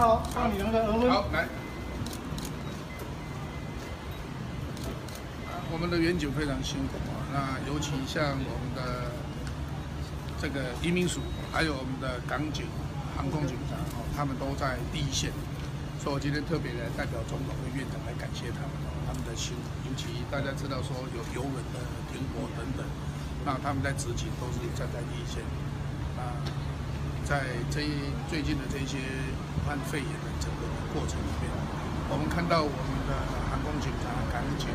好，你那个额温。好，来。我们的远景非常辛苦啊，那尤其像我们的这个移民署，还有我们的港警、航空警察哦，他们都在第一线，所以我今天特别来代表总统跟院长来感谢他们哦，他们的辛苦，尤其大家知道说有游轮的停泊等等，那他们在执勤都是站在第一线，啊，在这一最近的这些武汉肺炎的整个过程里面，我们看到我们的航空警察、港警。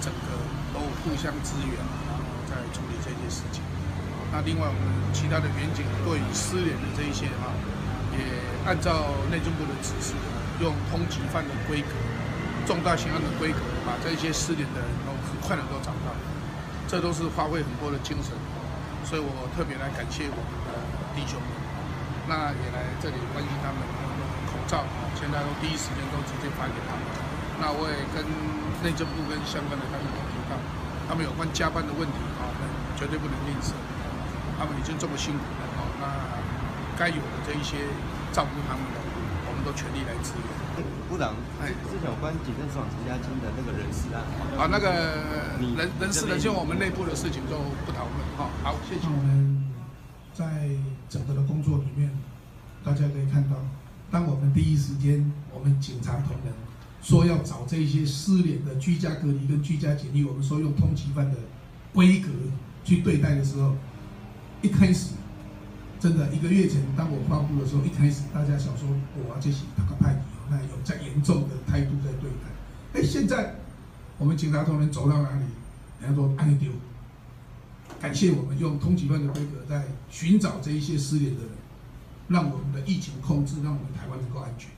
整个都互相支援，然后在处理这些事情。那另外我们其他的远景对失联的这一些哈，也按照内政部的指示，用通缉犯的规格、重大刑案的规格，把这些失联的人都很快能够找到。这都是花费很多的精神，所以我特别来感谢我们的弟兄们。那也来这里关心他们口罩，现在都第一时间都直接发给他们。那我也跟。内政部跟相关的单位都提到，他们有关加班的问题啊，绝对不能吝啬。他们已经这么辛苦了啊，那该有的这一些照顾他们的，我们都全力来支援。部长，哎，是有关警政署陈家金的那个人事案。啊，那个人人事的，就我们内部的事情就不讨论。哈，好，谢谢。在整个的工作里面，大家可以看到，当我们第一时间，我们警察同仁。说要找这些失联的居家隔离跟居家检疫，我们说用通缉犯的规格去对待的时候，一开始真的一个月前，当我发布的时候，一开始大家想说，哇，这是大个派那有在严重的态度在对待。哎，现在我们警察同仁走到哪里，人家说爱丢，感谢我们用通缉犯的规格在寻找这一些失联的人，让我们的疫情控制，让我们台湾能够安全。